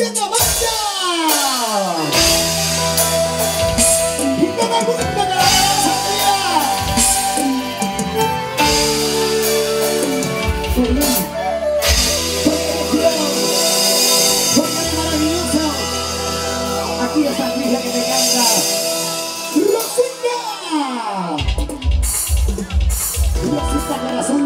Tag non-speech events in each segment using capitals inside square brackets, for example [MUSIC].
Kita baca Bapak Aku yang Rosinda Rosinda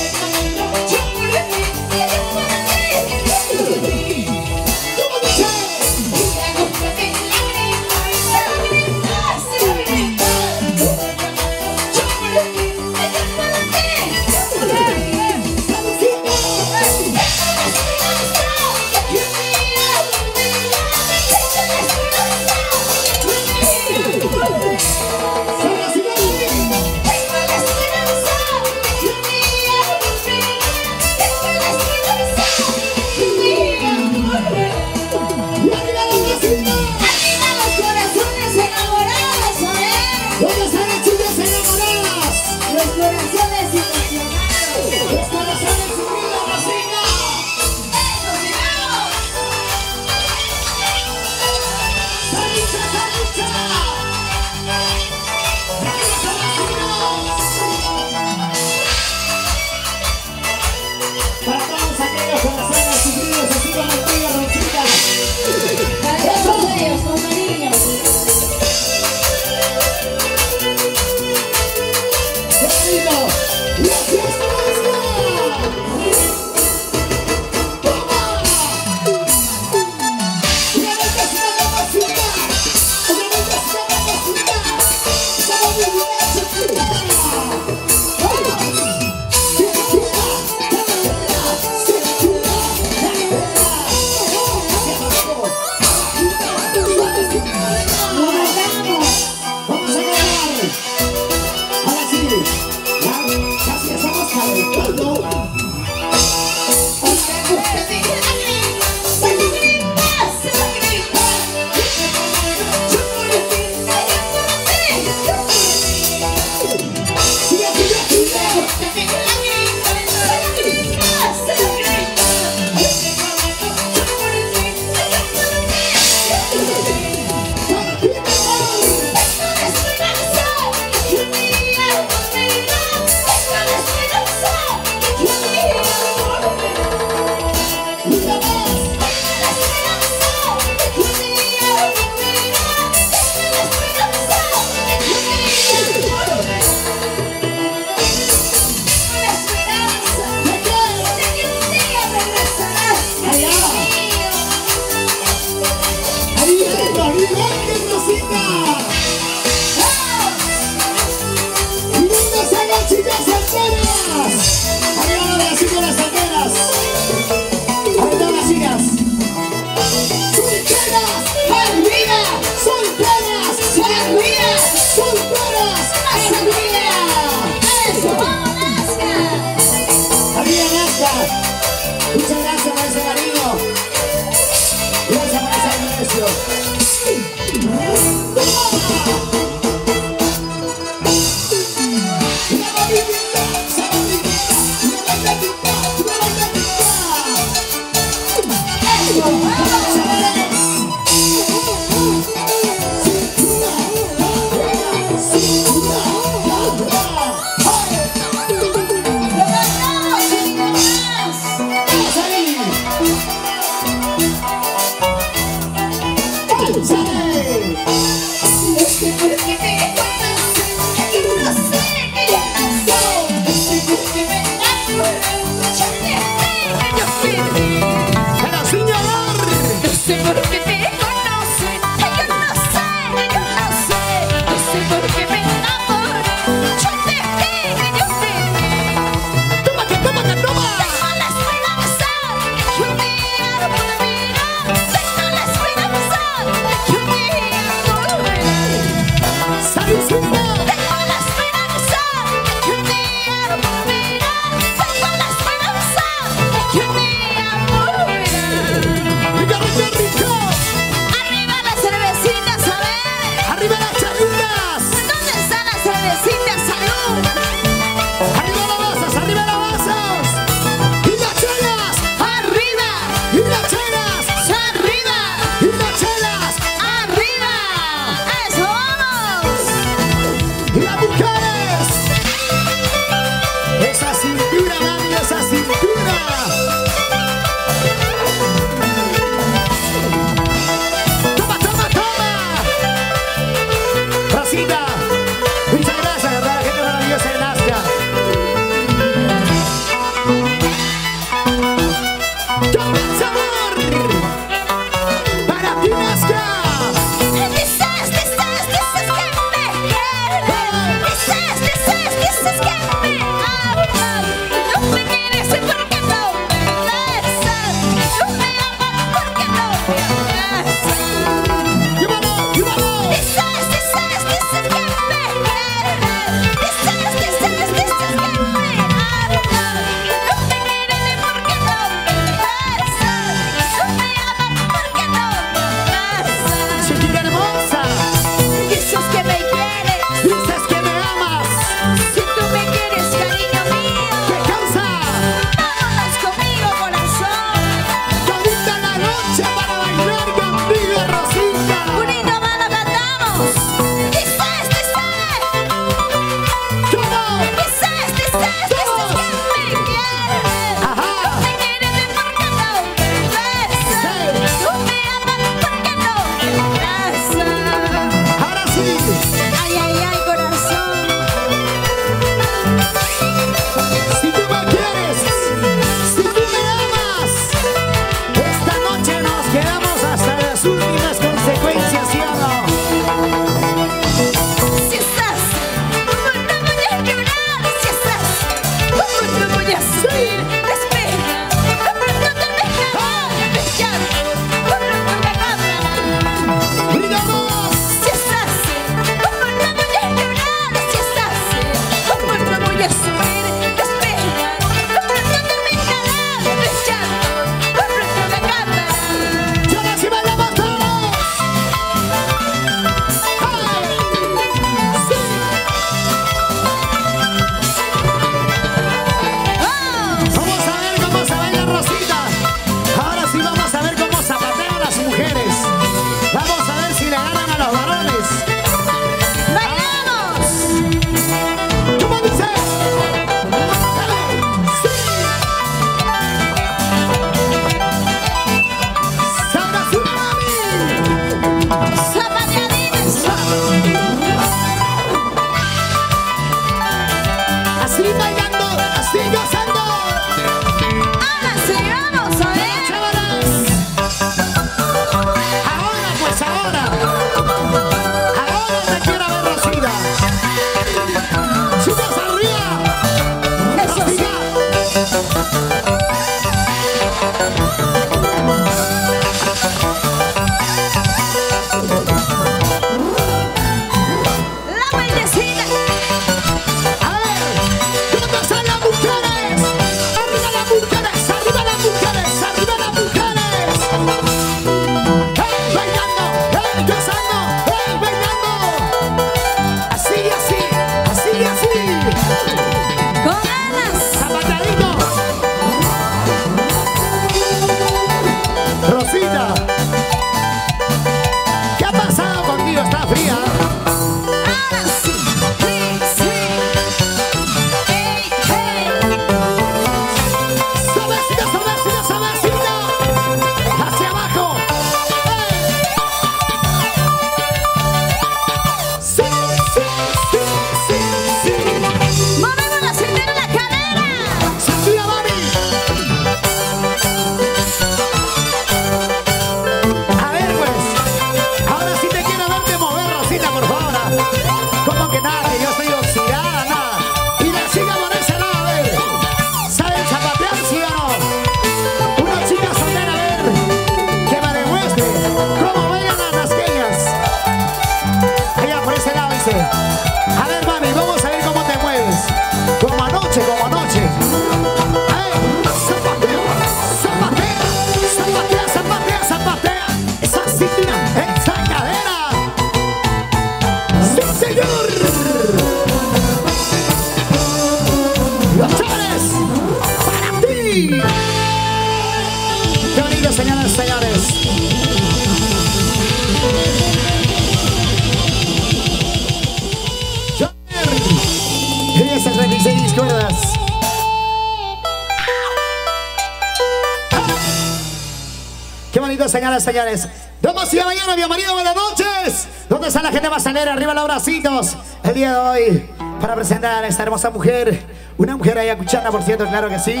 señores. Damas y caballeros, bienvenidos, buenas noches. ¿Dónde está la gente basanera? Arriba los bracitos. El día de hoy, para presentar a esta hermosa mujer. Una mujer ayacuchana, por cierto, claro que sí.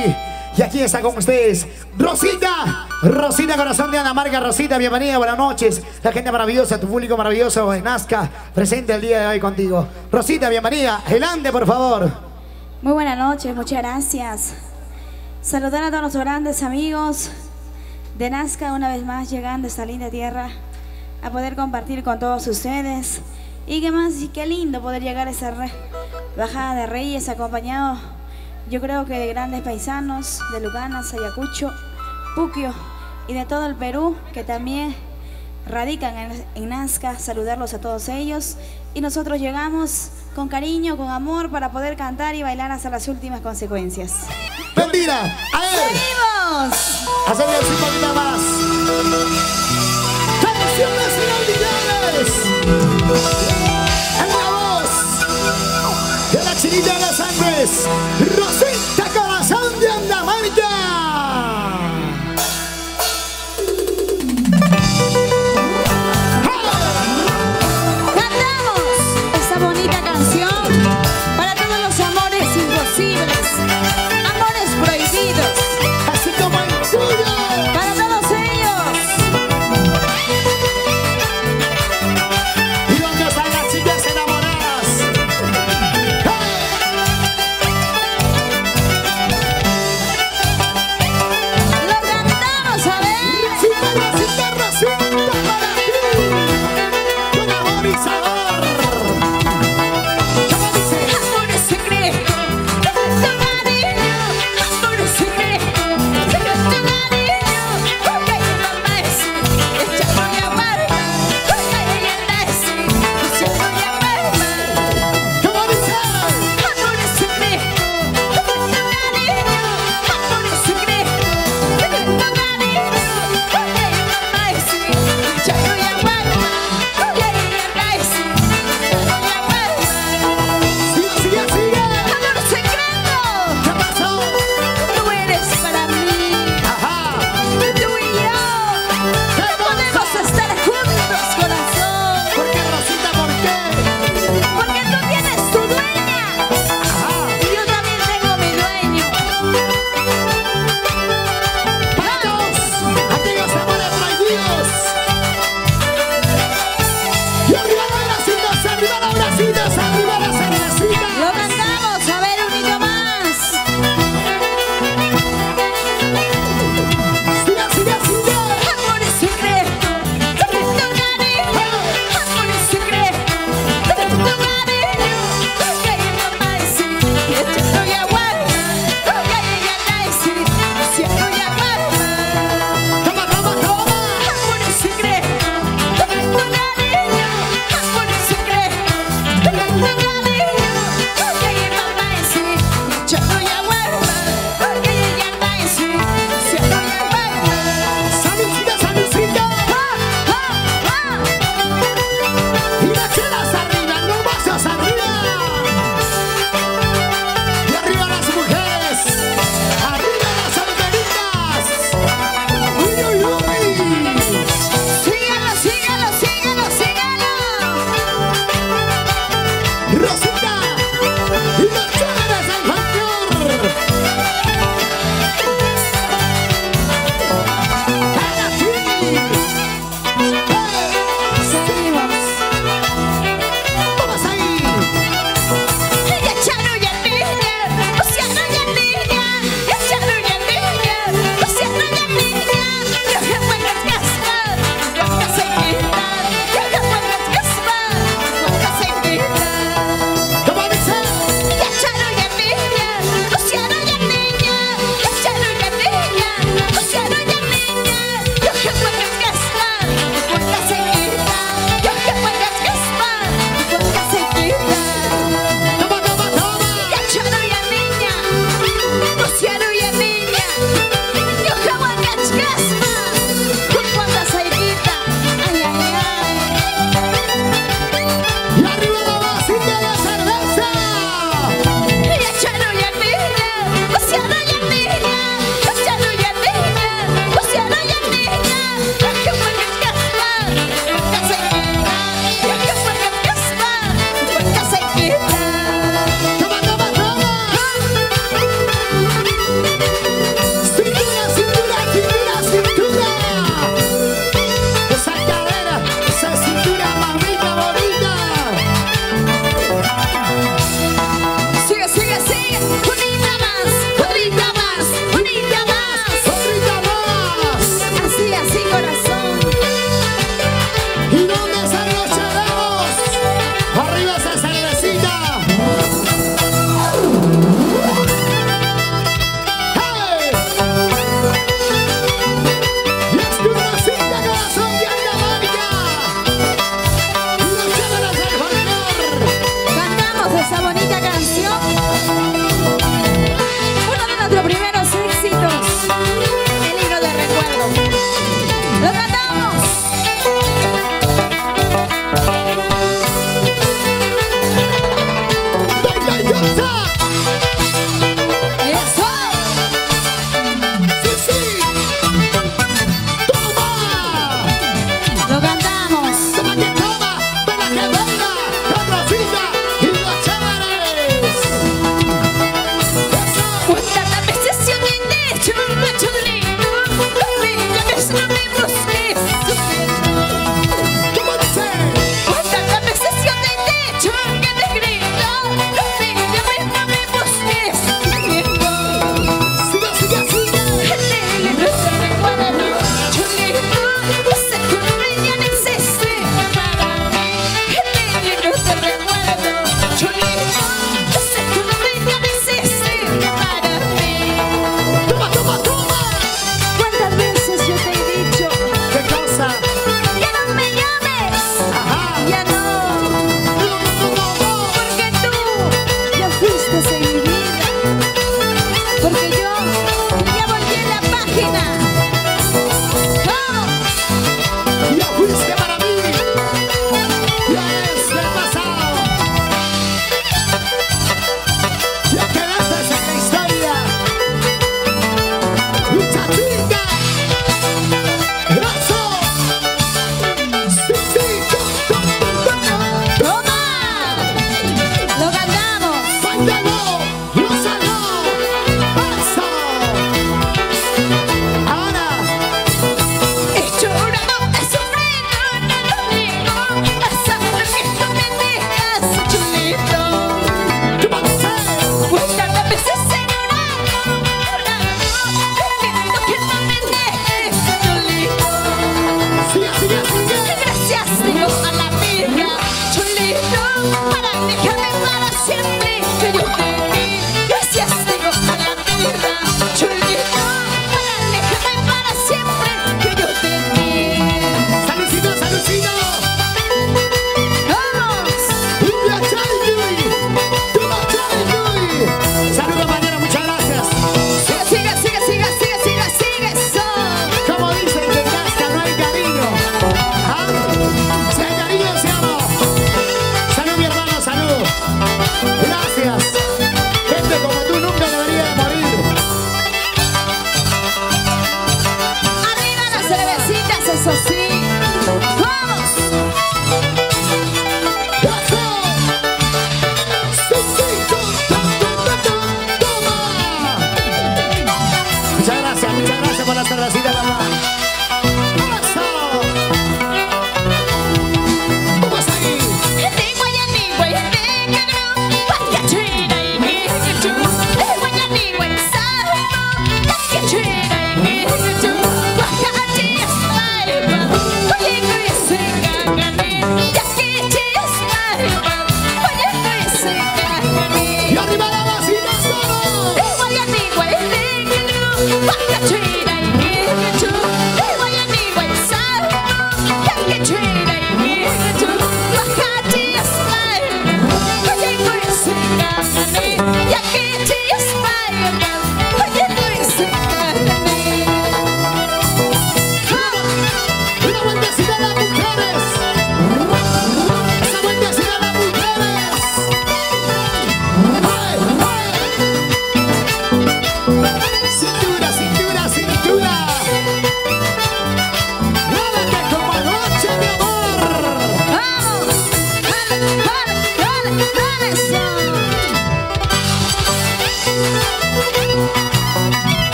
Y aquí está con ustedes, Rosita. Rosita, corazón de Ana Marga. Rosita, bienvenida, buenas noches. La gente maravillosa, tu público maravilloso en Nazca, presente el día de hoy contigo. Rosita, bienvenida. Adelante, por favor. Muy buenas noches, muchas gracias. Saludar a todos los grandes amigos de Nazca, una vez más llegando a esta linda tierra a poder compartir con todos ustedes. Y qué más, y qué lindo poder llegar a esa bajada de Reyes acompañado, yo creo que de grandes paisanos, de Luganas, Ayacucho, Puquio y de todo el Perú que también radican en, en Nazca, saludarlos a todos ellos. Y nosotros llegamos con cariño, con amor, para poder cantar y bailar hasta las últimas consecuencias. Mentira. A él. ¡Seguimos! Hacemos un poquito más. Canciones inolvidables. En la voz de la chinita de los Andes, Rosita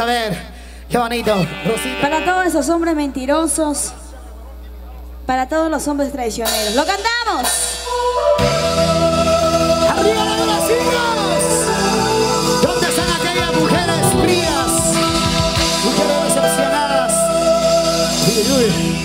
a ver, qué bonito. Rosita. Para todos esos hombres mentirosos, para todos los hombres traicioneros. ¡Lo cantamos! ¡Arriba de las hijas! ¿Dónde están aquellas mujeres frías? Mujeres decepcionadas. Uy, uy.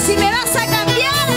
si me vas a cambiar.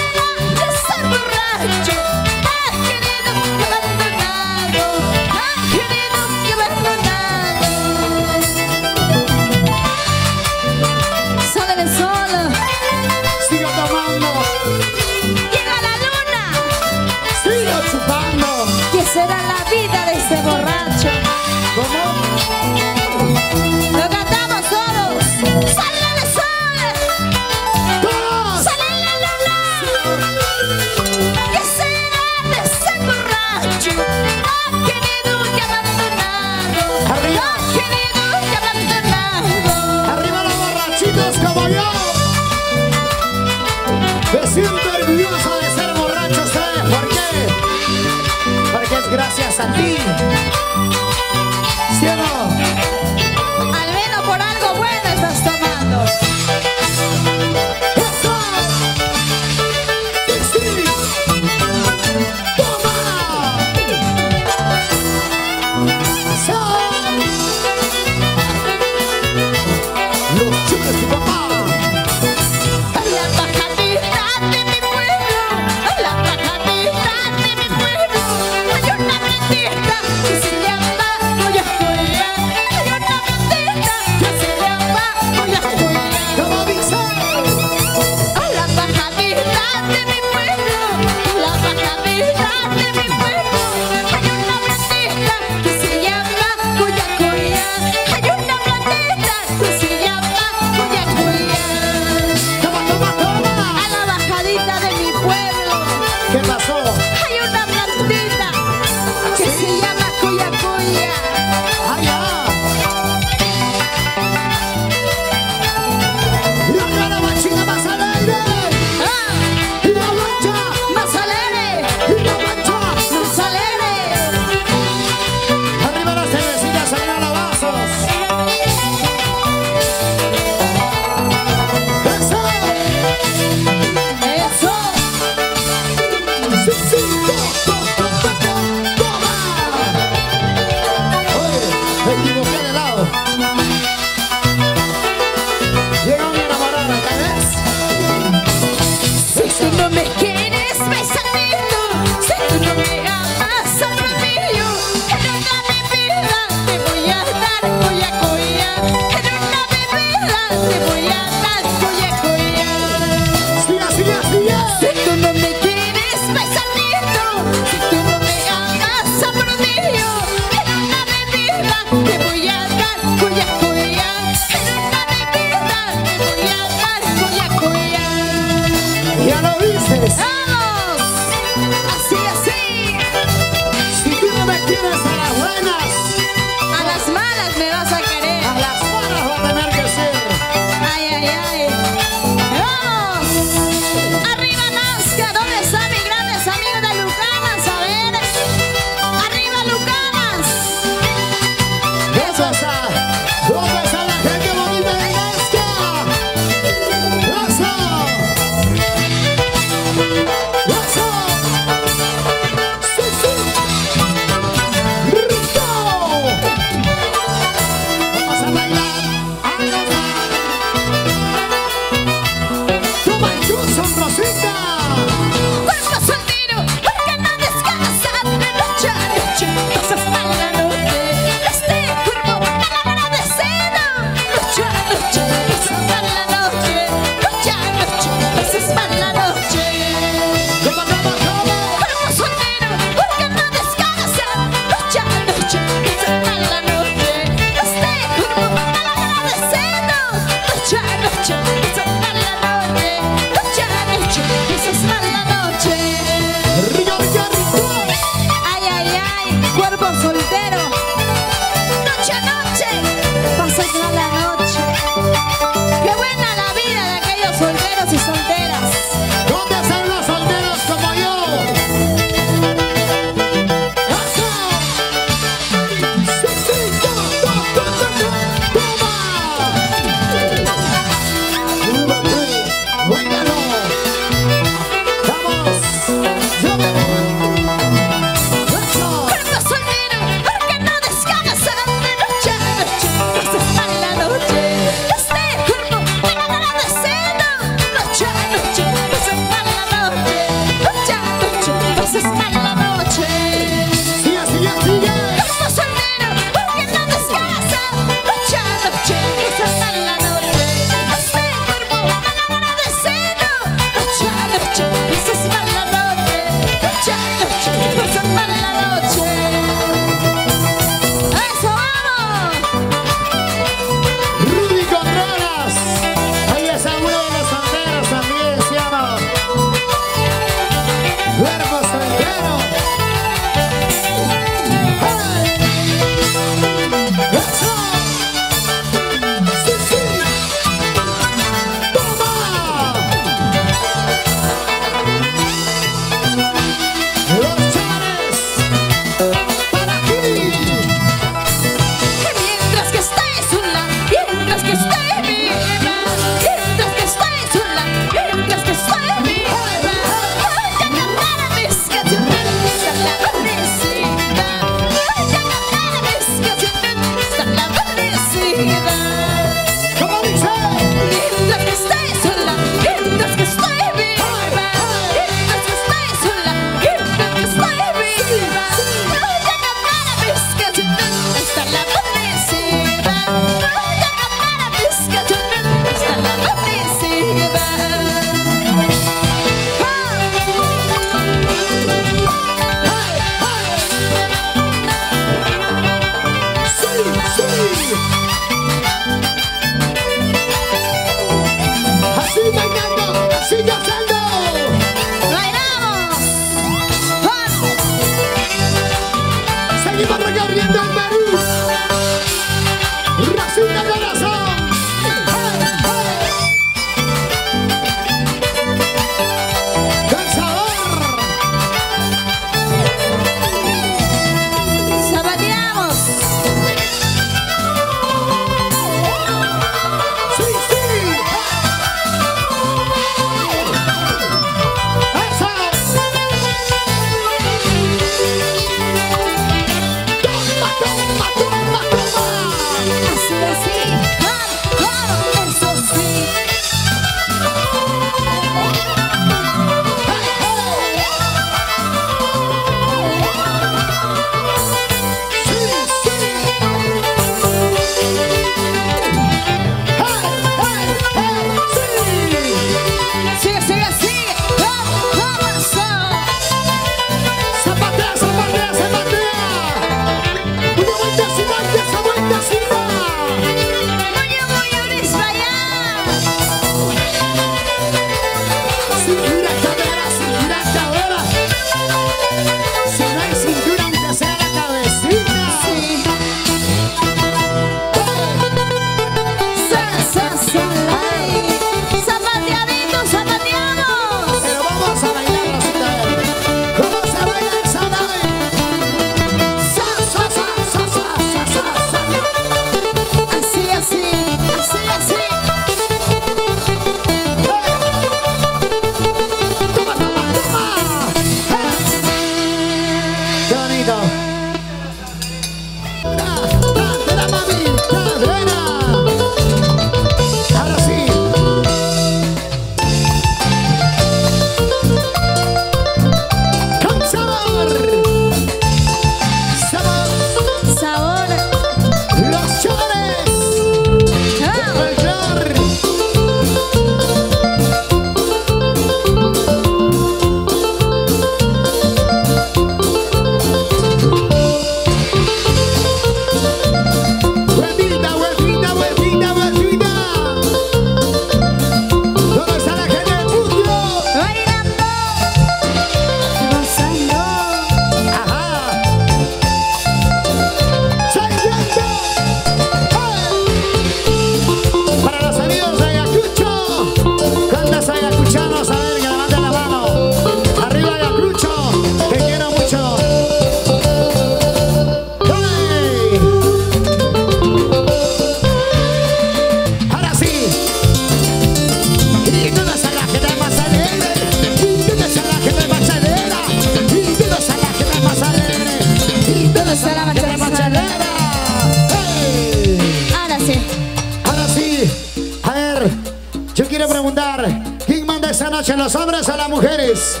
Noche, los hombres o las mujeres?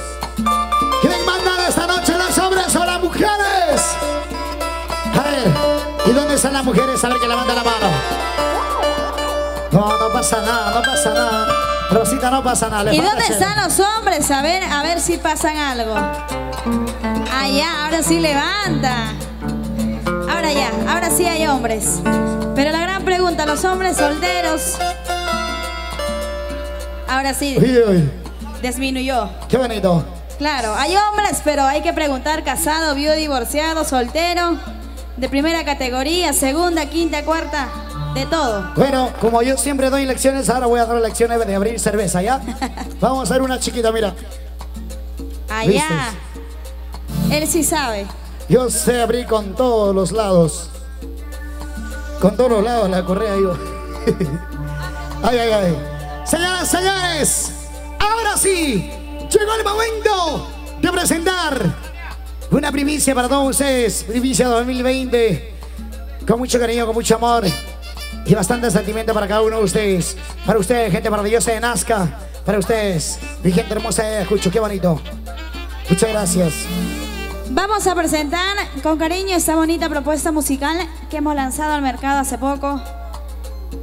¿Quién manda esta noche, los hombres o las mujeres? A ver, ¿y dónde están las mujeres? A ver que levanta la mano. No, no pasa nada, no pasa nada. Rosita, no pasa nada. ¿Y dónde están los hombres? A ver, a ver si pasan algo. Allá, ahora sí levanta. Ahora ya, ahora sí hay hombres. Pero la gran pregunta, los hombres solteros. Ahora sí, Uy, uy, disminuyó. qué bonito. Claro, hay hombres, pero hay que preguntar casado, viudo, divorciado, soltero, de primera categoría, segunda, quinta, cuarta, de todo. Bueno, como yo siempre doy lecciones, ahora voy a dar lecciones de abrir cerveza, ¿ya? [LAUGHS] Vamos a hacer una chiquita, mira. Allá. Él sí sabe. Yo sé abrir con todos los lados. Con todos los lados la correa, digo. [LAUGHS] ay, ay, ay. Señoras, señores, ahora sí, llegó el momento de presentar una primicia para todos ustedes. Primicia 2020. Con mucho cariño, con mucho amor y bastante sentimiento para cada uno de ustedes. Para ustedes, gente maravillosa de Nazca. Para ustedes, mi gente hermosa de Escucho, qué bonito. Muchas gracias. Vamos a presentar con cariño esta bonita propuesta musical que hemos lanzado al mercado hace poco,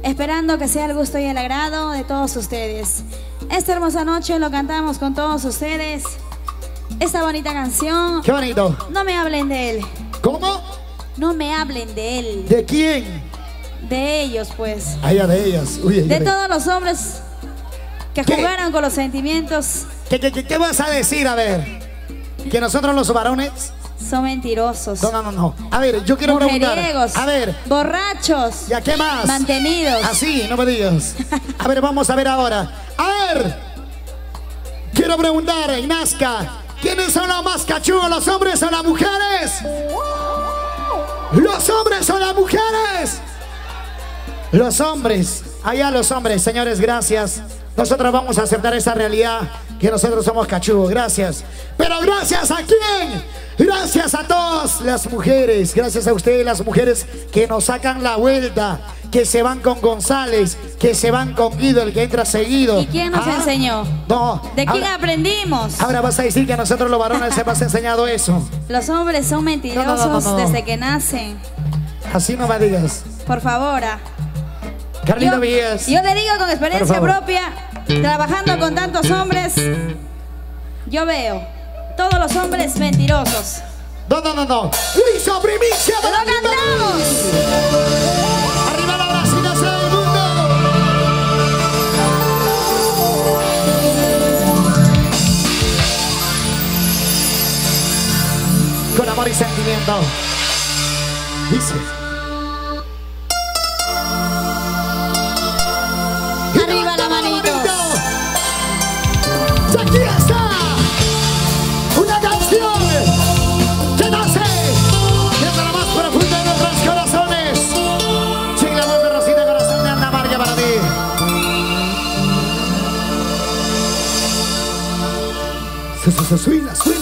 esperando que sea el gusto y el agrado de todos ustedes. Esta hermosa noche lo cantamos con todos ustedes. Esta bonita canción, Qué bonito. no me hablen de él, ¿Cómo? no me hablen de él, ¿De quién? de ellos pues, Allá de ellas. Uy, de todos los hombres que ¿Qué? jugaron con los sentimientos, ¿Qué, qué, qué- qué vas a decir? A ver. ¿Que nosotros los varones? Son mentirosos, No, no, no, no. A ver, yo quiero preguntar. mujeriegos, A ver, borrachos, ¿ya qué más? mantenidos. Así, no me digas. A ver, vamos a ver ahora. A ver. Quiero preguntar, Nazca, ¿quiénes son los más cachudos, los hombres o las mujeres? ¿Los hombres o las mujeres? Los hombres, allá los hombres, señores, gracias. Nosotros vamos a aceptar esa realidad que nosotros somos cachudos, gracias. Pero gracias a quién? Gracias a todas las mujeres, gracias a ustedes las mujeres que nos sacan la vuelta, que se van con González, que se van con Guido, el que entra seguido. ¿Y quién nos Ah, enseñó? No. ¿De quién ahora, aprendimos? ahora vas a decir que a nosotros los varones hemos enseñado eso. Los hombres son mentirosos No, no, desde que nacen. Así no me digas. Por favor. ah. Carlito Yo, Villas. yo le digo con experiencia propia, trabajando con tantos hombres, yo veo todos los hombres mentirosos. No, no, no, no. ¡Hizo primicia ¡Lo para Carlito cantamos! ¡Arriba la brasileña del mundo! Con amor y sentimiento. Dice. Su-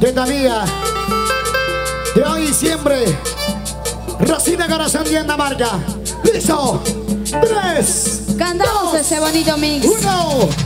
de Talía. De hoy y siempre. Rosina Corazón y Marca. ¡Listo! ¡Tres! Cantamos ese bonito mix. ¡Uno!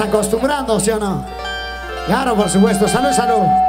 acostumbrando, ¿sí o no? Claro, por supuesto. Salud, salud.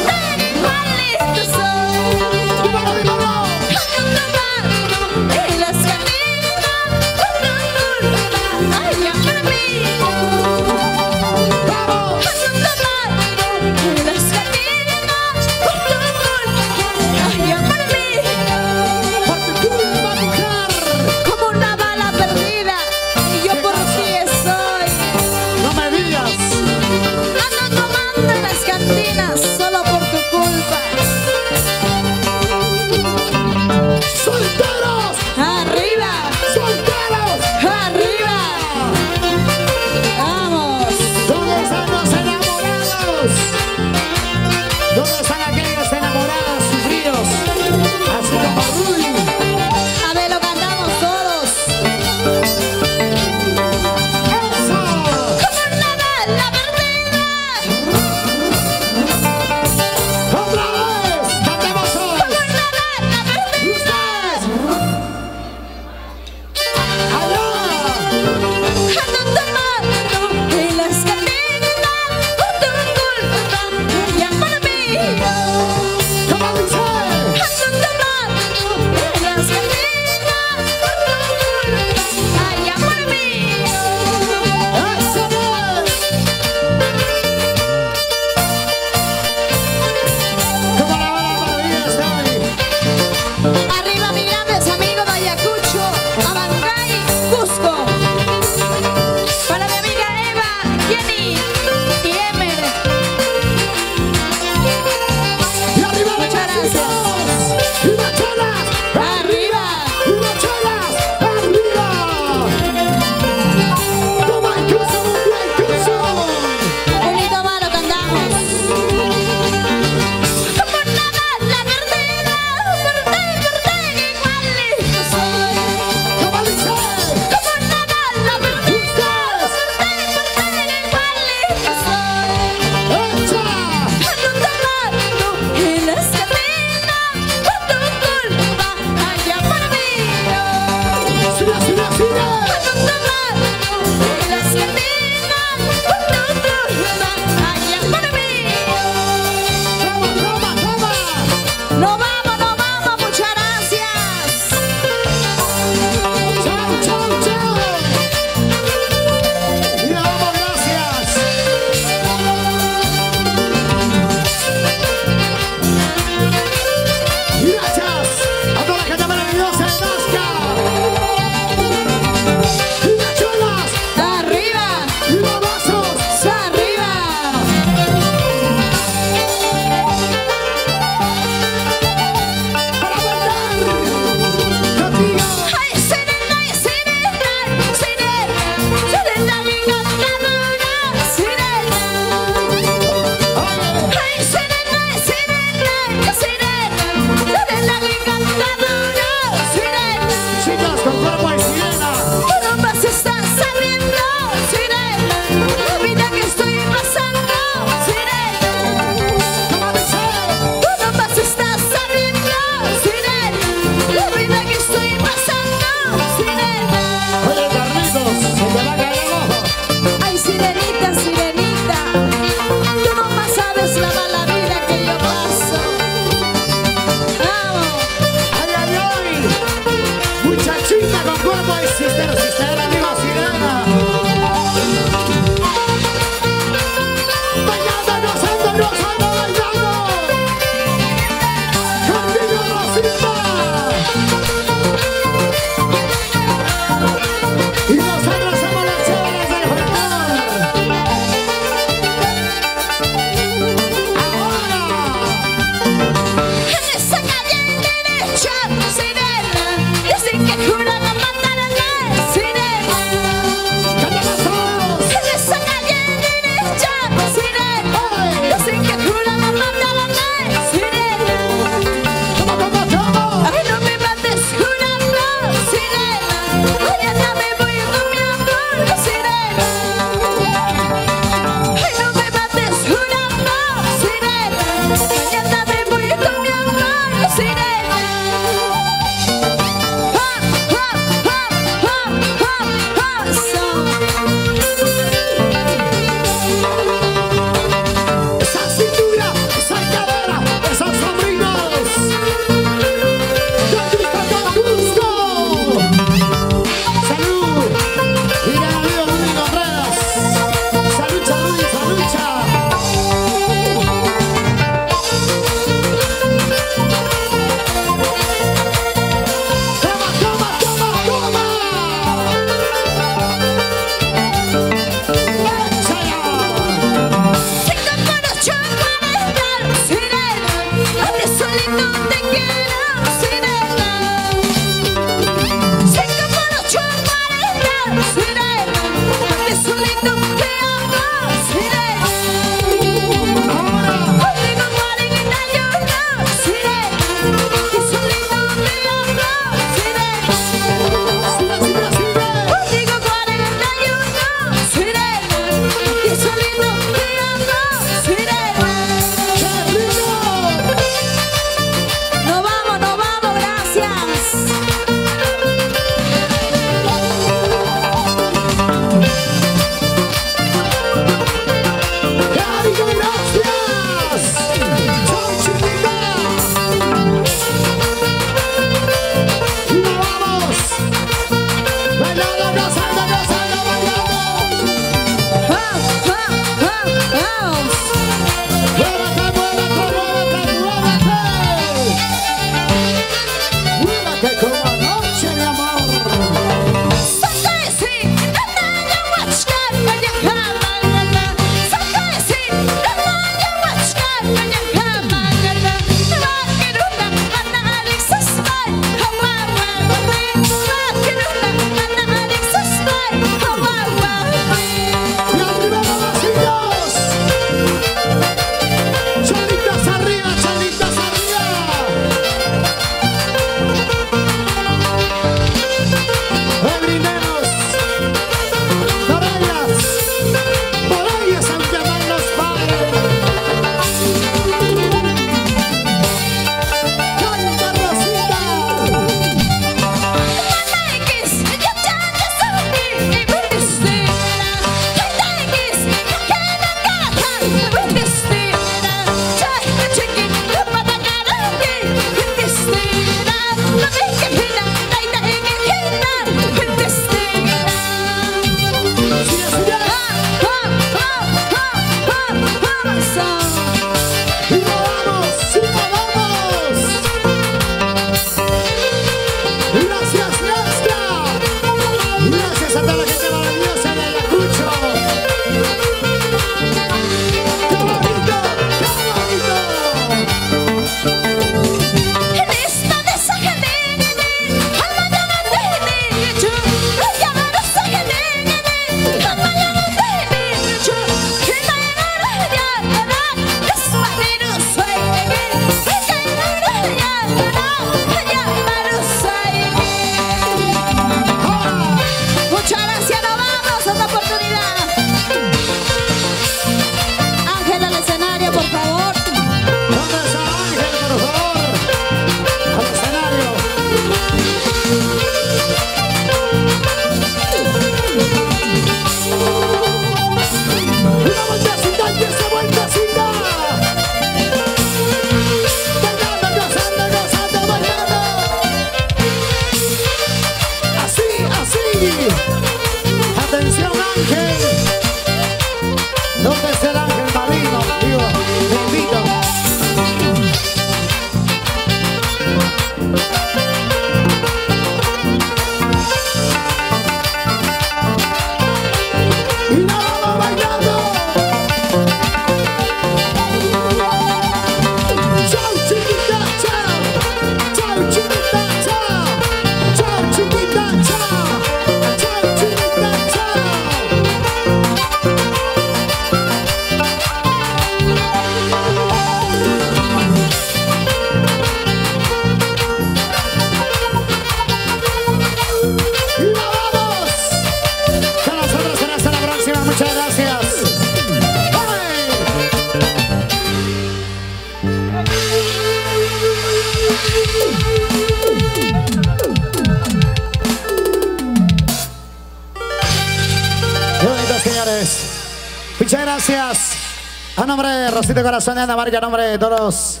De Corazón de Marca, nombre de todos,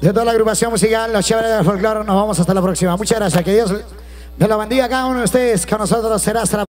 de toda la agrupación musical, los chéveres del folclore, nos vamos hasta la próxima. Muchas gracias. Que Dios, Dios lo bendiga a cada uno de ustedes. Con nosotros será hasta la